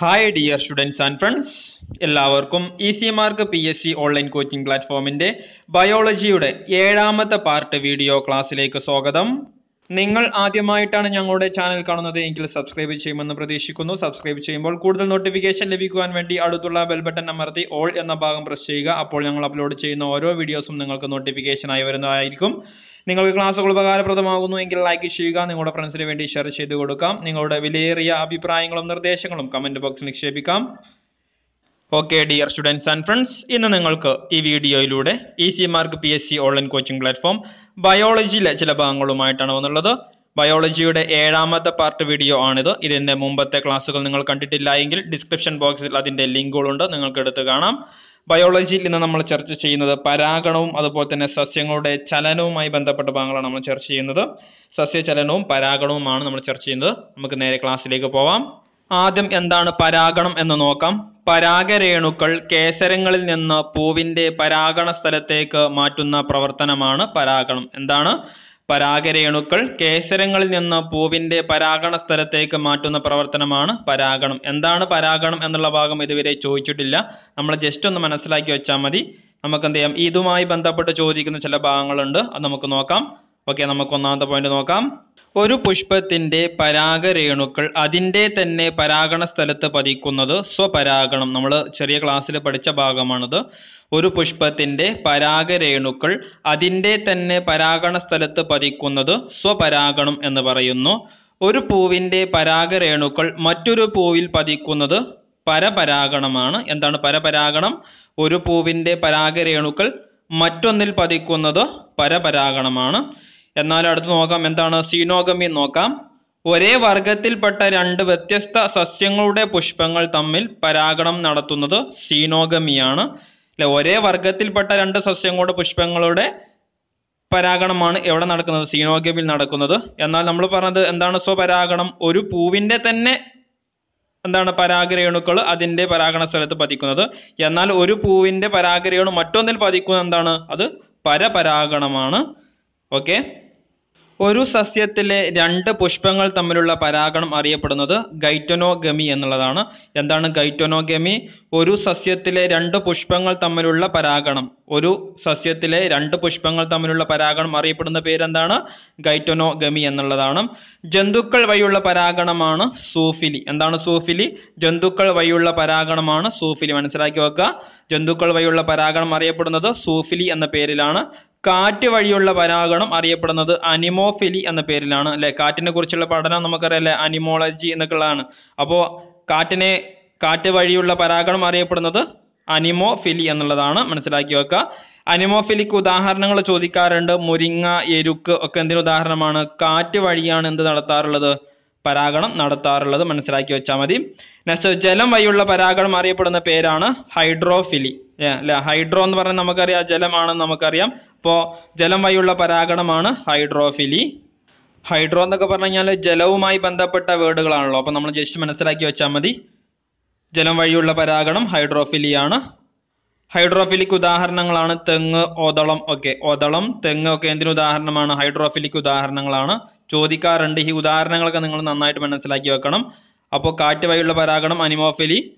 Hi dear students and friends എല്ലാവർക്കും easy mark P S C online coaching പ്ലാറ്റ്ഫോമിന്റെ ബയോളജിയുടെ ഏഴാമത്തെ part video ക്ലാസ്സിലേക്ക് സ്വാഗതം. നിങ്ങൾ ആദ്യമായിട്ടാണ് ഞങ്ങളുടെ ചാനൽ കാണുന്നത് എങ്കിൽ സബ്സ്ക്രൈബ് ചെയ്യുമെന്ന് പ്രതീക്ഷിക്കുന്നു. സബ്സ്ക്രൈബ് ചെയ്യുമ്പോൾ കൂടുതൽ നോട്ടിഫിക്കേഷൻ ലഭിക്കുവാൻ വേണ്ടി അടുത്തുള്ള ബെൽ ബട്ടൺ അമർത്തി ഓൾ എന്ന ഭാഗം പ്രസ് ചെയ്യുക. അപ്പോൾ ഞങ്ങൾ അപ്ലോഡ് ചെയ്യുന്ന ഓരോ വീഡിയോസും നിങ്ങൾക്ക് നോട്ടിഫിക്കേഷനായി വരുന്നതായിരിക്കും. നിങ്ങൾക്ക് ക്ലാസ്സുകൾ ഉപകാരപ്രദമാകുന്നു എങ്കിൽ ലൈക്ക് ചെയ്യുക. നിങ്ങളുടെ ഫ്രണ്ട്സിന് വേണ്ടി ഷെയർ ചെയ്ത് കൊടുക്കാം. നിങ്ങളുടെ വിലയേറിയ അഭിപ്രായങ്ങളും നിർദ്ദേശങ്ങളും കമന്റ് ബോക്സിൽ നിക്ഷേപിക്കാം. Okay dear students and friends ഇന്ന് നിങ്ങൾക്ക് ഈ വീഡിയോയിലൂടെ easy mark P S C online coaching platform ബയോളജിയിലെ ചില ഭാഗങ്ങളുമായിട്ടാണ് വന്നുള്ളത്. ബയോളജിയുടെ ഏഴാമത്തെ പാർട്ട് വീഡിയോ ആണിത്. ഇതിന്റെ മുമ്പത്തെ ക്ലാസ്സുകൾ നിങ്ങൾ കണ്ടിട്ടില്ല എങ്കിൽ ഡിസ്ക്രിപ്ഷൻ ബോക്സിൽ അതിന്റെ ലിങ്കുകളുണ്ട് നിങ്ങൾക്ക് എടുത്ത് കാണാം. ബയോളജിയിൽ ഇന്ന് നമ്മൾ ചർച്ച ചെയ്യുന്നത് പരാഗണവും അതുപോലെ തന്നെ സസ്യങ്ങളുടെ ചലനവുമായി ബന്ധപ്പെട്ട ഭാഗങ്ങളാണ് നമ്മൾ ചർച്ച ചെയ്യുന്നത്. സസ്യചലനവും പരാഗണവുമാണ് നമ്മൾ ചർച്ച ചെയ്യുന്നത്. നമുക്ക് നേരെ ക്ലാസ്സിലേക്ക് പോവാം. ആദ്യം എന്താണ് പരാഗണം എന്ന് നോക്കാം. പരാഗരേണുക്കൾ കേസരങ്ങളിൽ നിന്ന് പൂവിന്റെ പരാഗണ സ്ഥലത്തേക്ക് മാറ്റുന്ന പ്രവർത്തനമാണ് പരാഗണം. എന്താണ്? പരാഗരേണുക്കൾ കേസരങ്ങളിൽ നിന്ന് പൂവിന്റെ പരാഗണ സ്ഥലത്തേക്ക് മാറ്റുന്ന പ്രവർത്തനമാണ് പരാഗണം. എന്താണ് പരാഗണം എന്നുള്ള ഭാഗം ഇതുവരെ ചോദിച്ചിട്ടില്ല. നമ്മൾ ജസ്റ്റ് ഒന്ന് മനസ്സിലാക്കി വെച്ചാൽ മതി. നമുക്ക് എന്ത് ചെയ്യാം ഇതുമായി ബന്ധപ്പെട്ട് ചോദിക്കുന്ന ചില ഭാഗങ്ങളുണ്ട്. അത് നമുക്ക് നോക്കാം. ഓക്കെ നമുക്ക് ഒന്നാമത്തെ പോയിന്റ് നോക്കാം. ഒരു പുഷ്പത്തിന്റെ പരാഗരേണുക്കൾ അതിന്റെ തന്നെ പരാഗണ സ്ഥലത്ത് പതിക്കുന്നത് സ്വപരാഗണം. നമ്മൾ ചെറിയ ക്ലാസ്സിൽ പഠിച്ച ഭാഗമാണത്. ഒരു പുഷ്പത്തിന്റെ പരാഗരേണുക്കൾ അതിന്റെ തന്നെ പരാഗണ സ്ഥലത്ത് പതിക്കുന്നത് സ്വപരാഗണം എന്ന് പറയുന്നു. ഒരു പൂവിന്റെ പരാഗരേണുക്കൾ മറ്റൊരു പൂവിൽ പതിക്കുന്നത് പരപരാഗണമാണ്. എന്താണ് പരപരാഗണം? ഒരു പൂവിന്റെ പരാഗരേണുക്കൾ മറ്റൊന്നിൽ പതിക്കുന്നത് പരപരാഗണമാണ്. എന്നാൽ അടുത്ത് നോക്കാം എന്താണ്? സീനോഗമി നോക്കാം. ഒരേ വർഗത്തിൽപ്പെട്ട രണ്ട് വ്യത്യസ്ത സസ്യങ്ങളുടെ പുഷ്പങ്ങൾ തമ്മിൽ പരാഗണം നടത്തുന്നത് സീനോഗമിയാണ് അല്ലെ ഒരേ വർഗത്തിൽപ്പെട്ട രണ്ട് സസ്യങ്ങളുടെ പുഷ്പങ്ങളുടെ പരാഗണമാണ് എവിടെ നടക്കുന്നത്? സീനോഗമിൽ നടക്കുന്നത്. എന്നാൽ നമ്മൾ പറഞ്ഞത് എന്താണ്? സ്വപരാഗണം. ഒരു പൂവിന്റെ തന്നെ എന്താണ് പരാഗരേണുക്കൾ അതിന്റെ പരാഗണ സ്ഥലത്ത് പതിക്കുന്നത്. എന്നാൽ ഒരു പൂവിന്റെ പരാഗരേണു മറ്റൊന്നിൽ പതിക്കുന്നത് എന്താണ്? അത് പരപരാഗണമാണ്. ഓക്കെ? ഒരു സസ്യത്തിലെ രണ്ട് പുഷ്പങ്ങൾ തമ്മിലുള്ള പരാഗണം അറിയപ്പെടുന്നത് ഗൈറ്റനോഗമി എന്നുള്ളതാണ്. എന്താണ് ഗൈറ്റനോഗമി? ഒരു സസ്യത്തിലെ രണ്ട് പുഷ്പങ്ങൾ തമ്മിലുള്ള പരാഗണം. ഒരു സസ്യത്തിലെ രണ്ട് പുഷ്പങ്ങൾ തമ്മിലുള്ള പരാഗണം അറിയപ്പെടുന്ന പേരെന്താണ്? ഗൈറ്റനോഗമി എന്നുള്ളതാണ്. ജന്തുക്കൾ വഴിയുള്ള പരാഗണമാണ് സൂഫിലി. എന്താണ് സൂഫിലി? ജന്തുക്കൾ വഴിയുള്ള പരാഗണമാണ് സൂഫിലി. മനസ്സിലാക്കി വെക്കുക. ജന്തുക്കൾ വഴിയുള്ള പരാഗണം അറിയപ്പെടുന്നത് സൂഫിലി എന്ന പേരിലാണ്. കാറ്റ് വഴിയുള്ള പരാഗണം അറിയപ്പെടുന്നത് അനിമോഫിലി എന്ന പേരിലാണ് അല്ലെ? കാറ്റിനെ കുറിച്ചുള്ള പഠനം നമുക്കറിയാം അല്ലെ? അനിമോളജി എന്നൊക്കെയുള്ളതാണ്. അപ്പോൾ കാറ്റിനെ കാറ്റ് വഴിയുള്ള പരാഗണം അറിയപ്പെടുന്നത് അനിമോഫിലി എന്നുള്ളതാണ്. മനസ്സിലാക്കി വെക്കുക. അനിമോഫിലിക്ക് ഉദാഹരണങ്ങൾ ചോദിക്കാറുണ്ട്. മുരിങ്ങ എരുക്ക് ഒക്കെ എന്തിനു ഉദാഹരണമാണ്? കാറ്റ് വഴിയാണ് എന്ത് നടത്താറുള്ളത്? പരാഗണം നടത്താറുള്ളത്. മനസ്സിലാക്കി വെച്ചാൽ മതി. നെക്സ്റ്റ് ജലം വഴിയുള്ള പരാഗണം അറിയപ്പെടുന്ന പേരാണ് ഹൈഡ്രോഫിലി. അല്ലെ? ഹൈഡ്രോ എന്ന് പറഞ്ഞാൽ നമുക്കറിയാം ജലമാണെന്ന് നമുക്കറിയാം. അപ്പോൾ ജലം വഴിയുള്ള പരാഗണമാണ് ഹൈഡ്രോഫിലി. ഹൈഡ്രോ എന്നൊക്കെ പറഞ്ഞു കഴിഞ്ഞാൽ ജലവുമായി ബന്ധപ്പെട്ട വേർഡുകളാണല്ലോ. അപ്പോൾ നമ്മൾ ജസ്റ്റ് മനസ്സിലാക്കി വെച്ചാൽ മതി. ജലം വഴിയുള്ള പരാഗണം ഹൈഡ്രോഫിലിയാണ്. ഹൈഡ്രോഫിലിക് ഉദാഹരണങ്ങളാണ് തെങ്ങ് ഓതളം ഒക്കെ. ഓതളം തെങ്ങ് ഒക്കെ എന്തിനു ഉദാഹരണമാണ്? ഹൈഡ്രോഫിലിക് ഉദാഹരണങ്ങളാണ്. ചോദിക്കാറുണ്ട്. ഈ ഉദാഹരണങ്ങളൊക്കെ നിങ്ങൾ നന്നായിട്ട് മനസ്സിലാക്കി വെക്കണം. അപ്പോൾ കാറ്റ് വഴിയുള്ള പരാഗണം അനിമോഫിലി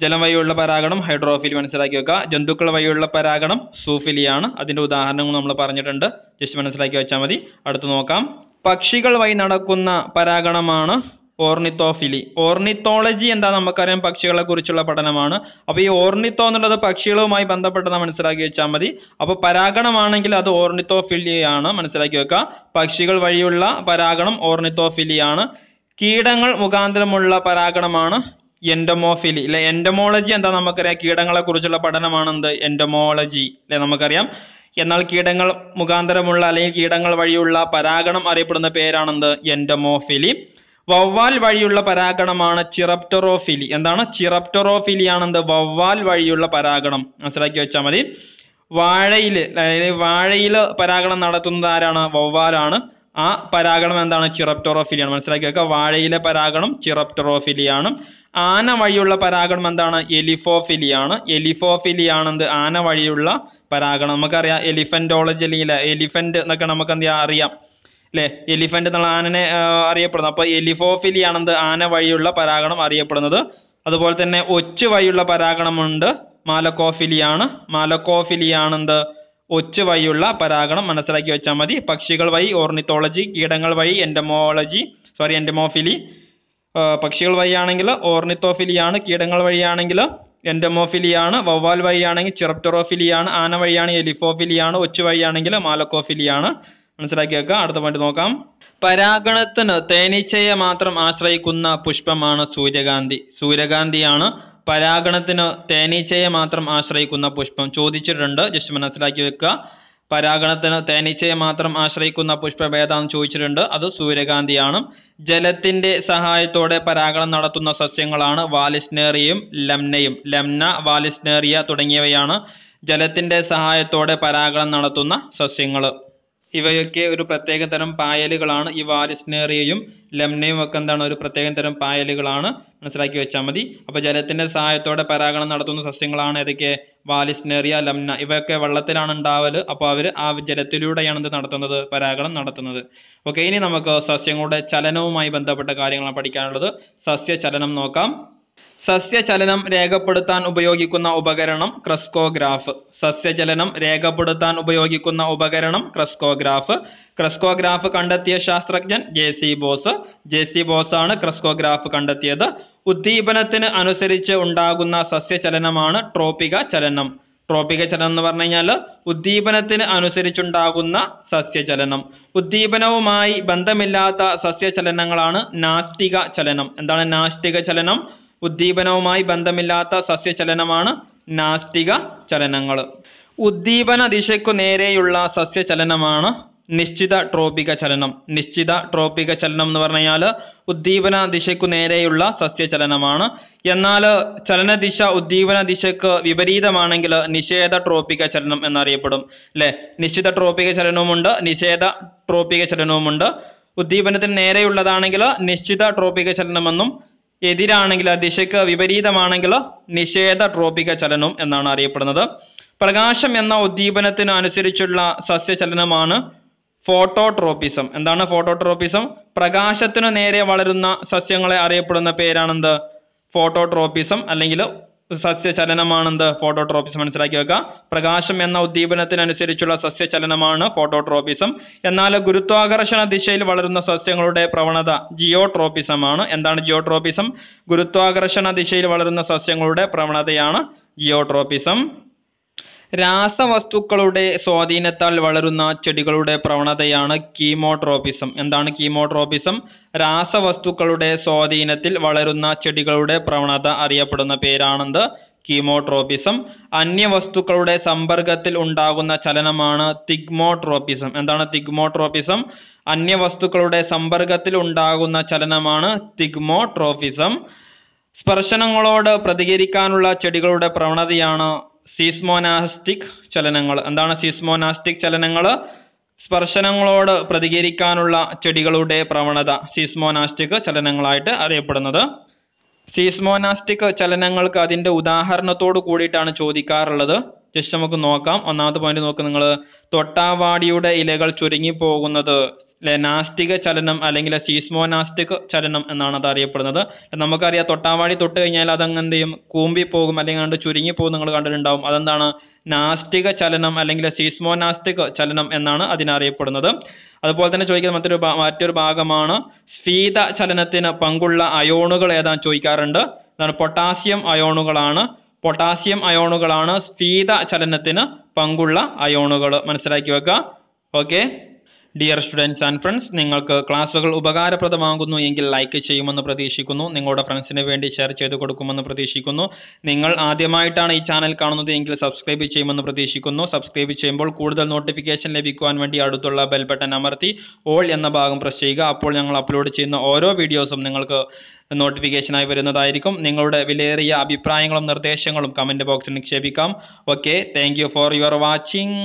ജലം വഴിയുള്ള പരാഗണം ഹൈഡ്രോഫിലി മനസ്സിലാക്കി വെക്കുക. ജന്തുക്കൾ വഴിയുള്ള പരാഗണം സൂഫിലിയാണ്. അതിന്റെ ഉദാഹരണങ്ങൾ നമ്മൾ പറഞ്ഞിട്ടുണ്ട്. ജസ്റ്റ് മനസ്സിലാക്കി വെച്ചാൽ മതി. അടുത്ത് നോക്കാം. പക്ഷികൾ വഴി നടക്കുന്ന പരാഗണമാണ് ഓർണിത്തോഫിലി. ഓർണിത്തോളജി എന്താ നമുക്കറിയാം. പക്ഷികളെ കുറിച്ചുള്ള പഠനമാണ്. അപ്പോൾ ഈ ഓർണിത്തോ എന്നുള്ളത് പക്ഷികളുമായി ബന്ധപ്പെട്ടത് മനസ്സിലാക്കി വെച്ചാൽ മതി. അപ്പോൾ പരാഗണമാണെങ്കിൽ അത് ഓർണിത്തോഫിലിയാണ്. മനസ്സിലാക്കി വെക്കുക പക്ഷികൾ വഴിയുള്ള പരാഗണം ഓർണിത്തോഫിലിയാണ്. കീടങ്ങൾ മുഖാന്തരമുള്ള പരാഗണമാണ് എൻഡമോഫിലി അല്ലെ എൻഡമോളജി എന്താ നമുക്കറിയാം? കീടങ്ങളെ കുറിച്ചുള്ള പഠനമാണ് എന്ത് എൻഡമോളജി അല്ലെ നമുക്കറിയാം. എന്നാൽ കീടങ്ങൾ മുഖാന്തരമുള്ള അല്ലെങ്കിൽ കീടങ്ങൾ വഴിയുള്ള പരാഗണം അറിയപ്പെടുന്ന പേരാണെന്ത്? എൻഡമോഫിലി വവ്വാൽ വഴിയുള്ള പരാഗണമാണ് ചിറപ്റ്ററോഫിലി. എന്താണ്? ചിറപ്റ്ററോഫിലി ആണെന്ത് വവ്വാൽ വഴിയുള്ള പരാഗണം. മനസ്സിലാക്കി വെച്ചാൽ മതി. വാഴയിൽ അതായത് വാഴയിൽ പരാഗണം നടത്തുന്നത് ആരാണ്? വവ്വാലാണ്. ആ പരാഗണം എന്താണ്? ചിറപ്റ്റോറോഫിലിയാണ്. മനസ്സിലാക്കി വെക്കുക. വാഴയിലെ പരാഗണം ചിറപ്റ്റോറോഫിലിയാണ്. ആന വഴിയുള്ള പരാഗണം എന്താണ്? എലിഫോഫിലിയാണ്. എലിഫോഫിലിയാണെന്ത്? ആന വഴിയുള്ള പരാഗണം. നമുക്കറിയാം എലിഫന്റോളജി അല്ലെങ്കിൽ എലിഫന്റ് എന്നൊക്കെ നമുക്ക് എന്ത് അറിയാം. അല്ലെ? എലിഫന്റ് എന്നുള്ള ആനനെ അറിയപ്പെടുന്നത് അപ്പോൾ എലിഫോഫിലിയാണെന്ത്? ആന വഴിയുള്ള പരാഗണം അറിയപ്പെടുന്നത്. അതുപോലെ തന്നെ ഒച്ച് വഴിയുള്ള പരാഗണമുണ്ട്. മാലക്കോഫിലിയാണ്. മാലക്കോഫിലിയാണ് എന്ത് ഒച്ച് വഴിയുള്ള പരാഗണം മനസ്സിലാക്കി വെച്ചാൽ മതി. പക്ഷികൾ വഴി ഓർണിത്തോളജി കീടങ്ങൾ വഴി എൻഡമോളജി സോറി എൻഡമോഫിലി പക്ഷികൾ വഴിയാണെങ്കിൽ ഓർണിത്തോഫിലിയാണ് കീടങ്ങൾ വഴിയാണെങ്കിൽ എൻഡമോഫിലിയാണ് വവ്വാൽ വഴിയാണെങ്കിൽ ചിറപ്റ്ററോഫിലിയാണ് ആന വഴിയാണ് എലിഫോഫിലിയാണ് ഒച്ചു വഴിയാണെങ്കിൽ മാലക്കോഫിലിയാണ് മനസ്സിലാക്കി വെക്കുക അടുത്ത പോയിന്റ് നോക്കാം. പരാഗണത്തിന് തേനീച്ചയെ മാത്രം ആശ്രയിക്കുന്ന പുഷ്പമാണ് സൂര്യകാന്തി. സൂര്യകാന്തിയാണ് പരാഗണത്തിന് തേനീച്ചയെ മാത്രം ആശ്രയിക്കുന്ന പുഷ്പം ചോദിച്ചിട്ടുണ്ട്. ജസ്റ്റ് മനസ്സിലാക്കി വെക്കുക പരാഗണത്തിന് തേനീച്ചയെ മാത്രം ആശ്രയിക്കുന്ന പുഷ്പം ഏതാണെന്ന് ചോദിച്ചിട്ടുണ്ട്. അത് സൂര്യകാന്തിയാണ്. ജലത്തിന്റെ സഹായത്തോടെ പരാഗണം നടത്തുന്ന സസ്യങ്ങളാണ് വാലിസ്നേറിയയും ലംനയും. ലംന വാലിസ്നേറിയ തുടങ്ങിയവയാണ് ജലത്തിന്റെ സഹായത്തോടെ പരാഗണം നടത്തുന്ന സസ്യങ്ങൾ ഇവയൊക്കെ ഒരു പ്രത്യേക തരം പായലുകളാണ്. ഈ വാലിസ്നേറിയയും ലെംനയും ഒക്കെ എന്താണ് ഒരു പ്രത്യേക തരം പായലുകളാണ്. മനസ്സിലാക്കി വെച്ചാൽ മതി. അപ്പോൾ ജലത്തിന്റെ സഹായത്തോടെ പരാഗണം നടത്തുന്ന സസ്യങ്ങളാണ് ഏതൊക്കെ? Vallisneria Lemna. ഇവയൊക്കെ വെള്ളത്തിലാണ് ഉണ്ടാവൽ. അപ്പോൾ അവർ ആ ജലത്തിലൂടെയാണ് എന്ത് നടത്തുന്നത്? പരാഗണം നടത്തുന്നത്. ഓക്കെ ഇനി നമുക്ക് സസ്യങ്ങളുടെ ചലനവുമായി ബന്ധപ്പെട്ട കാര്യങ്ങളാണ് പഠിക്കാനുള്ളത്. സസ്യചലനം നോക്കാം. സസ്യചലനം രേഖപ്പെടുത്താൻ ഉപയോഗിക്കുന്ന ഉപകരണം ക്രസ്കോഗ്രാഫ്. സസ്യചലനം രേഖപ്പെടുത്താൻ ഉപയോഗിക്കുന്ന ഉപകരണം ക്രസ്കോഗ്രാഫ്. ക്രസ്കോഗ്രാഫ് കണ്ടെത്തിയ ശാസ്ത്രജ്ഞൻ J C Bose. J C Bose ആണ് ക്രസ്കോഗ്രാഫ് കണ്ടെത്തിയത്. ഉദ്ദീപനത്തിന് അനുസരിച്ച് ഉണ്ടാകുന്ന സസ്യചലനമാണ് ട്രോപിക ചലനം. ട്രോപിക ചലനം എന്ന് പറഞ്ഞു കഴിഞ്ഞാൽ ഉദ്ദീപനത്തിന് അനുസരിച്ചുണ്ടാകുന്ന സസ്യചലനം. ഉദ്ദീപനവുമായി ബന്ധമില്ലാത്ത സസ്യചലനങ്ങളാണ് നാസ്തിക ചലനം. എന്താണ് നാസ്തിക ചലനം? ഉദ്ദീപനവുമായി ബന്ധമില്ലാത്ത സസ്യചലനമാണ് നാസ്തിക ചലനങ്ങൾ. ഉദ്ദീപന ദിശയ്ക്കു നേരെയുള്ള സസ്യചലനമാണ് നിശ്ചിത ട്രോപിക ചലനം. നിശ്ചിത ട്രോപിക ചലനം എന്ന് പറഞ്ഞാൽ ഉദ്ദീപന ദിശയ്ക്കു നേരെയുള്ള സസ്യചലനമാണ്. എന്നാൽ ചലനദിശ ഉദ്ദീപന ദിശയ്ക്ക് വിപരീതമാണെങ്കിൽ നിഷേധ ട്രോപിക ചലനം എന്നറിയപ്പെടും. അല്ലെ? നിശ്ചിത ട്രോപിക ചലനവുമുണ്ട് നിഷേധ ട്രോപിക ചലനവുമുണ്ട്. ഉദ്ദീപനത്തിന് നേരെയുള്ളതാണെങ്കിൽ നിശ്ചിത ട്രോപിക ചലനമെന്നും എതിരാണെങ്കിൽ ദിശയ്ക്ക് വിപരീതമാണെങ്കിലോ നിഷേധ ട്രോപിക ചലനം എന്നാണ് അറിയപ്പെടുന്നത്. പ്രകാശം എന്ന ഉദ്ദീപനത്തിന് അനുസരിച്ചുള്ള സസ്യചലനമാണ് ഫോട്ടോട്രോപ്പിസം. എന്താണ് ഫോട്ടോട്രോപ്പിസം? പ്രകാശത്തിനു നേരെ വളരുന്ന സസ്യങ്ങളെ അറിയപ്പെടുന്ന പേരാണെന്ത്? ഫോട്ടോട്രോപ്പിസം അല്ലെങ്കിൽ സസ്യചലനമാണെന്ത് ഫോട്ടോട്രോപ്പിസം മനസ്സിലാക്കി വെക്കുക പ്രകാശം എന്ന ഉദ്ദീപനത്തിനനുസരിച്ചുള്ള സസ്യചലനമാണ് ഫോട്ടോട്രോപ്പിസം എന്നാൽ ഗുരുത്വാകർഷണ ദിശയിൽ വളരുന്ന സസ്യങ്ങളുടെ പ്രവണത ജിയോട്രോപ്പിസമാണ് എന്താണ് ജിയോട്രോപ്പിസം ഗുരുത്വാകർഷണ ദിശയിൽ വളരുന്ന സസ്യങ്ങളുടെ പ്രവണതയാണ് ജിയോട്രോപ്പിസം രാസവസ്തുക്കളുടെ സ്വാധീനത്താൽ വളരുന്ന ചെടികളുടെ പ്രവണതയാണ് കീമോട്രോപിസം എന്താണ് കീമോട്രോപിസം രാസവസ്തുക്കളുടെ സ്വാധീനത്തിൽ വളരുന്ന ചെടികളുടെ പ്രവണത അറിയപ്പെടുന്ന പേരാണെന്ത്? കീമോട്രോപിസം അന്യവസ്തുക്കളുടെ സമ്പർക്കത്തിൽ ഉണ്ടാകുന്ന ചലനമാണ് തിഗ്മോട്രോപിസം എന്താണ് തിഗ്മോട്രോപിസം അന്യവസ്തുക്കളുടെ സമ്പർക്കത്തിൽ ഉണ്ടാകുന്ന ചലനമാണ് തിഗ്മോട്രോപിസം സ്പർശനങ്ങളോട് പ്രതികരിക്കാനുള്ള ചെടികളുടെ പ്രവണതയാണ് സീസ്മോനാസ്റ്റിക് ചലനങ്ങൾ. എന്താണ് സീസ്മോനാസ്റ്റിക് ചലനങ്ങൾ? സ്പർശനങ്ങളോട് പ്രതികരിക്കാനുള്ള ചെടികളുടെ പ്രവണത സീസ്മോനാസ്റ്റിക് ചലനങ്ങളായിട്ട് അറിയപ്പെടുന്നത്. സീസ്മോനാസ്റ്റിക് ചലനങ്ങൾക്ക് അതിന്റെ ഉദാഹരണത്തോട് കൂടിയിട്ടാണ് ചോദിക്കാറുള്ളത്. ജസ്റ്റ് നമുക്ക് നോക്കാം. ഒന്നാമത്തെ പോയിന്റ് നോക്ക് നിങ്ങൾ. തൊട്ടാവാടിയുടെ ഇലകൾ ചുരുങ്ങി പോകുന്നത് നാസ്റ്റിക ചലനം അല്ലെങ്കിൽ സീസ്മോനാസ്റ്റിക് ചലനം എന്നാണ് അത് അറിയപ്പെടുന്നത് നമുക്കറിയാം തൊട്ടാവാടി തൊട്ട് കഴിഞ്ഞാൽ അതങ്ങ് എന്ത് ചെയ്യും കൂമ്പി പോകും അല്ലെങ്കിൽ കണ്ട് ചുരുങ്ങി പോകും നിങ്ങൾ കണ്ടിട്ടുണ്ടാവും. അതെന്താണ്? നാസ്റ്റിക ചലനം അല്ലെങ്കിൽ സീസ്മോനാസ്റ്റിക് ചലനം എന്നാണ് അതിനറിയപ്പെടുന്നത്. അതുപോലെ തന്നെ ചോദിക്കുന്ന മറ്റൊരു മറ്റൊരു ഭാഗമാണ് സ്ഫീത ചലനത്തിന് പങ്കുള്ള അയോണുകൾ ഏതാണ് ചോദിക്കാറുണ്ട്. അതാണ് പൊട്ടാസ്യം അയോണുകളാണ്. പൊട്ടാസ്യം അയോണുകളാണ് സ്ഫീത ചലനത്തിന് പങ്കുള്ള അയോണുകൾ. മനസ്സിലാക്കി വെക്കുക okay. Dear students and friends നിങ്ങൾക്ക് ക്ലാസ്സുകൾ ഉപകാരപ്രദമാകുന്നു എങ്കിൽ ലൈക്ക് ചെയ്യുമെന്ന് പ്രതീക്ഷിക്കുന്നു. നിങ്ങളുടെ ഫ്രണ്ട്സിന് വേണ്ടി ഷെയർ ചെയ്ത് കൊടുക്കുമെന്ന് പ്രതീക്ഷിക്കുന്നു. നിങ്ങൾ ആദ്യമായിട്ടാണ് ഈ ചാനൽ കാണുന്നത് എങ്കിൽ സബ്സ്ക്രൈബ് ചെയ്യുമെന്ന് പ്രതീക്ഷിക്കുന്നു. സബ്സ്ക്രൈബ് ചെയ്യുമ്പോൾ കൂടുതൽ നോട്ടിഫിക്കേഷൻ ലഭിക്കുവാൻ വേണ്ടി അടുത്തുള്ള ബെൽ ബട്ടൺ അമർത്തി ഓൾ എന്ന ഭാഗം പ്രസ് ചെയ്യുക. അപ്പോൾ ഞങ്ങൾ അപ്ലോഡ് ചെയ്യുന്ന ഓരോ വീഡിയോസും നിങ്ങൾക്ക് നോട്ടിഫിക്കേഷനായി വരുന്നതായിരിക്കും. നിങ്ങളുടെ വിലയേറിയ അഭിപ്രായങ്ങളും നിർദ്ദേശങ്ങളും കമന്റ് ബോക്സിൽ നിക്ഷേപിക്കാം. Okay thank for your watching